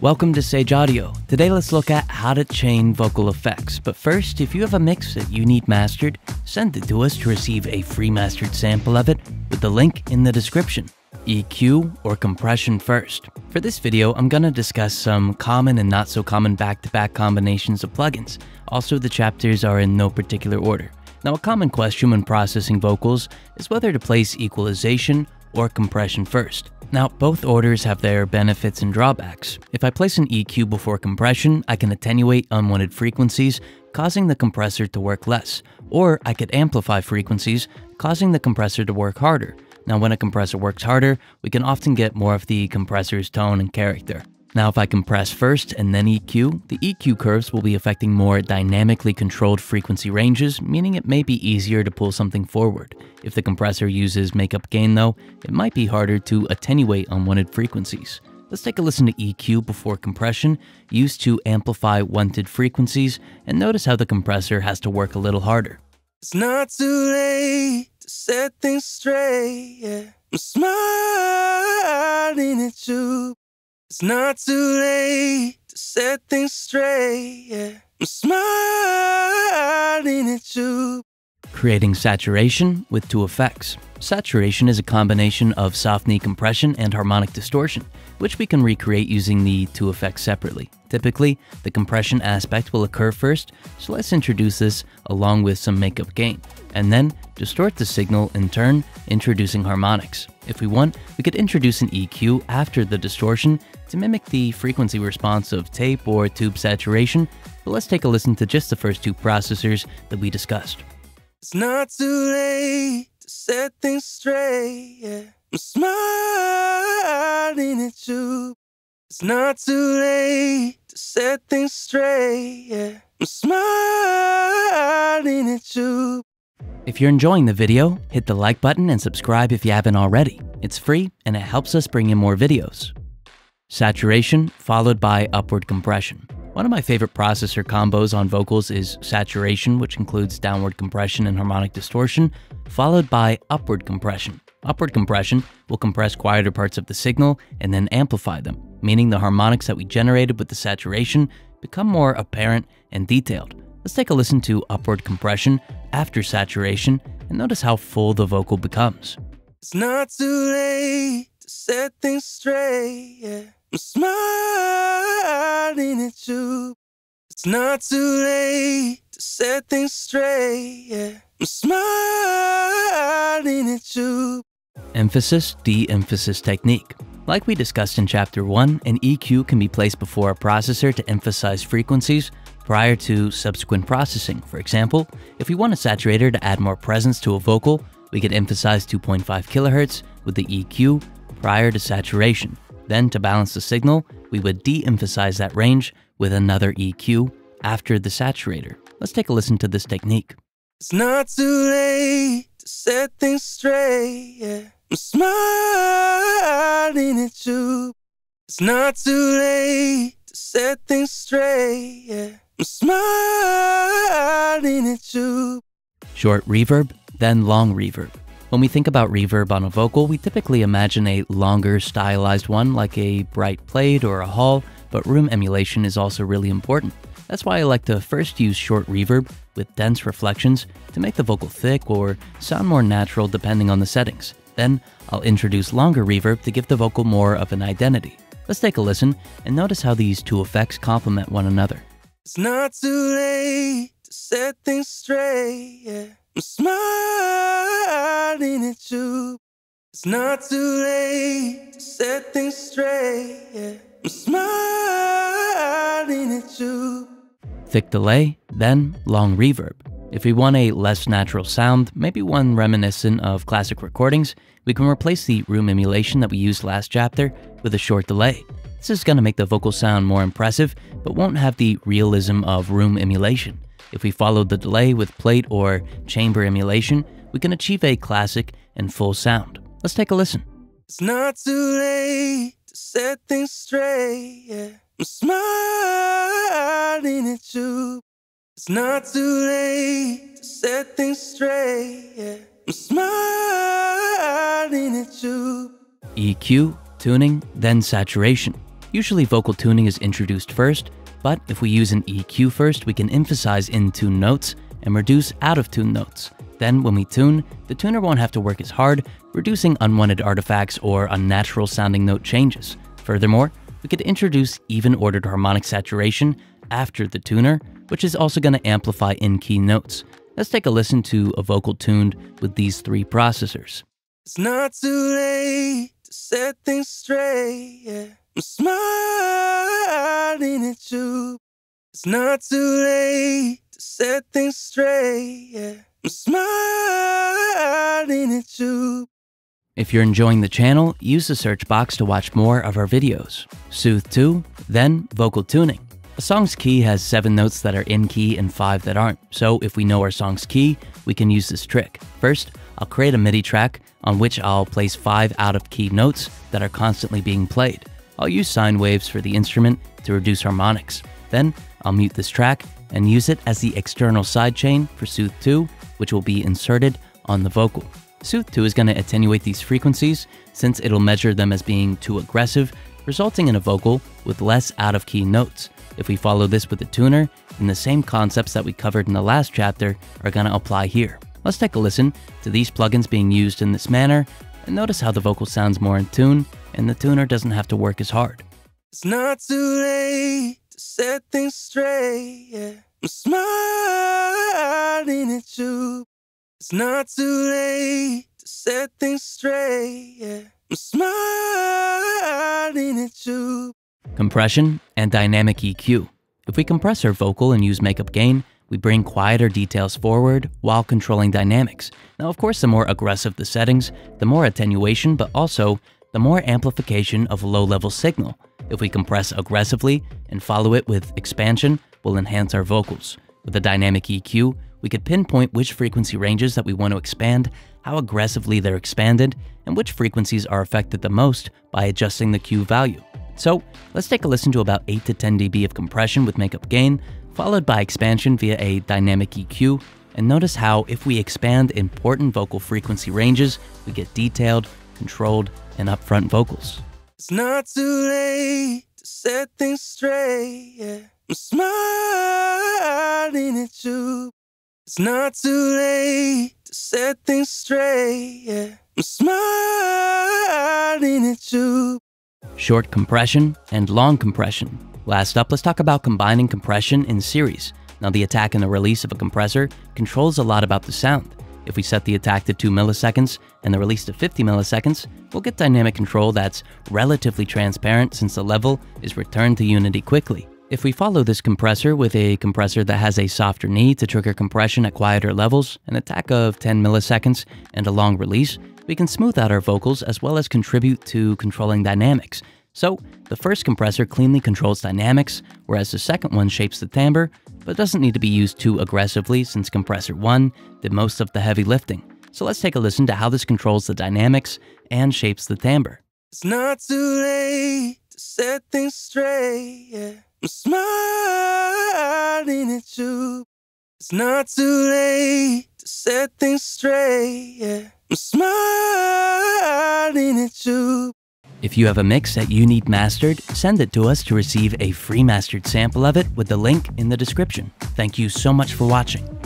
Welcome to Sage Audio. Today let's look at how to chain vocal effects. But first, if you have a mix that you need mastered, send it to us to receive a free mastered sample of it with the link in the description. EQ or compression first. For this video, I'm going to discuss some common and not so common back-to-back -back combinations of plugins. Also, the chapters are in no particular order. Now, a common question when processing vocals is whether to place equalization or compression first. Now, both orders have their benefits and drawbacks. If I place an EQ before compression, I can attenuate unwanted frequencies, causing the compressor to work less, or I could amplify frequencies, causing the compressor to work harder. Now, when a compressor works harder, we can often get more of the compressor's tone and character. Now if I compress first and then EQ, the EQ curves will be affecting more dynamically controlled frequency ranges, meaning it may be easier to pull something forward. If the compressor uses makeup gain though, it might be harder to attenuate unwanted frequencies. Let's take a listen to EQ before compression, used to amplify wanted frequencies, and notice how the compressor has to work a little harder. It's not too late to set things straight, yeah. I'm smiling at you it's not too late to set things straight. Yeah. I'm smiling at you. Creating saturation with two effects. Saturation is a combination of soft knee compression and harmonic distortion, which we can recreate using the two effects separately. Typically, the compression aspect will occur first, so let's introduce this along with some makeup gain, and then distort the signal in turn, introducing harmonics. If we want, we could introduce an EQ after the distortion to mimic the frequency response of tape or tube saturation, but let's take a listen to just the first two processors that we discussed. It's not too late to set things straight. Yeah. I'm smiling at you. It's not too late to set things straight. Yeah. I'm smiling at you. If you're enjoying the video, hit the like button and subscribe if you haven't already. It's free and it helps us bring in more videos. Saturation followed by upward compression. One of my favorite processor combos on vocals is saturation, which includes downward compression and harmonic distortion, followed by upward compression. Upward compression will compress quieter parts of the signal and then amplify them, meaning the harmonics that we generated with the saturation become more apparent and detailed. Let's take a listen to upward compression after saturation and notice how full the vocal becomes. It's not too late to set things straight, yeah. I'm smiling at you. It's not too late to set things straight. Yeah, I'm smiling at you. Emphasis de-emphasis technique. Like we discussed in chapter 1, an EQ can be placed before a processor to emphasize frequencies prior to subsequent processing. For example, if we want a saturator to add more presence to a vocal, we could emphasize 2.5 kHz with the EQ prior to saturation. Then to balance the signal, we would de-emphasize that range with another EQ after the saturator. Let's take a listen to this technique. It's not too late to set things straight, yeah. I'm smiling at you. It's not too late to set things straight, yeah. I'm smiling at you. Short reverb, then long reverb. When we think about reverb on a vocal, we typically imagine a longer stylized one like a bright plate or a hall, but room emulation is also really important. That's why I like to first use short reverb with dense reflections to make the vocal thick or sound more natural depending on the settings. Then I'll introduce longer reverb to give the vocal more of an identity. Let's take a listen and notice how these two effects complement one another. It's not too late to set things straight, yeah. I'm smiling at you. It's not too late to set things straight. Yeah. I'm smiling at you. Thick delay, then long reverb. If we want a less natural sound, maybe one reminiscent of classic recordings, we can replace the room emulation that we used last chapter with a short delay. This is going to make the vocal sound more impressive, but won't have the realism of room emulation. If we follow the delay with plate or chamber emulation, we can achieve a classic and full sound. Let's take a listen. It's not too late to set things straight. Yeah. I'm smiling at you. It's not too late to set things straight. Yeah. I'm smiling at you. EQ, tuning, then saturation. Usually vocal tuning is introduced first, but if we use an EQ first, we can emphasize in-tune notes and reduce out-of-tune notes. Then when we tune, the tuner won't have to work as hard, reducing unwanted artifacts or unnatural sounding note changes. Furthermore, we could introduce even ordered harmonic saturation after the tuner, which is also going to amplify in-key notes. Let's take a listen to a vocal tuned with these three processors. It's not too late to set things straight. Yeah. I'm smiling at you. It's not too late to set things straight. Yeah. I'm smiling at you. If you're enjoying the channel, use the search box to watch more of our videos. Soothe 2, then vocal tuning. A song's key has 7 notes that are in key and 5 that aren't, so if we know our song's key, we can use this trick. First, I'll create a MIDI track on which I'll place 5 out of key notes that are constantly being played. I'll use sine waves for the instrument to reduce harmonics. Then, I'll mute this track and use it as the external sidechain for Soothe 2, which will be inserted on the vocal. Soothe 2 is going to attenuate these frequencies since it'll measure them as being too aggressive, resulting in a vocal with less out of key notes. If we follow this with a tuner, then the same concepts that we covered in the last chapter are going to apply here. Let's take a listen to these plugins being used in this manner and notice how the vocal sounds more in tune and the tuner doesn't have to work as hard. It's not too late to set things straight. Yeah. I'm smiling at you. It's not too late to set things straight. Yeah. I'm smiling at you compression, and dynamic EQ. If we compress our vocal and use makeup gain, we bring quieter details forward while controlling dynamics. Now, of course, the more aggressive the settings, the more attenuation, but also the more amplification of a low-level signal. If we compress aggressively and follow it with expansion, we'll enhance our vocals. With a dynamic EQ, we could pinpoint which frequency ranges that we want to expand, how aggressively they're expanded, and which frequencies are affected the most by adjusting the Q value. So let's take a listen to about 8 to 10 dB of compression with makeup gain, followed by expansion via a dynamic EQ, and notice how if we expand important vocal frequency ranges, we get detailed, controlled, and upfront vocals. It's not too late to set things straight. Yeah. I'm smiling at you. It's not too late to set things straight. Yeah. I'm smiling at you short compression, and long compression. Last up, let's talk about combining compression in series. Now the attack and the release of a compressor controls a lot about the sound. If we set the attack to 2 milliseconds and the release to 50 milliseconds, we'll get dynamic control that's relatively transparent since the level is returned to unity quickly. If we follow this compressor with a compressor that has a softer knee to trigger compression at quieter levels, an attack of 10 milliseconds, and a long release, we can smooth out our vocals as well as contribute to controlling dynamics. So, the first compressor cleanly controls dynamics, whereas the second one shapes the timbre, but doesn't need to be used too aggressively since compressor 1 did most of the heavy lifting. So let's take a listen to how this controls the dynamics and shapes the timbre. It's not too late to set things straight. Yeah. I'm smiling at you. It's not too late to set things straight. Yeah. I'm smiling at you. If you have a mix that you need mastered, send it to us to receive a free mastered sample of it with the link in the description. Thank you so much for watching.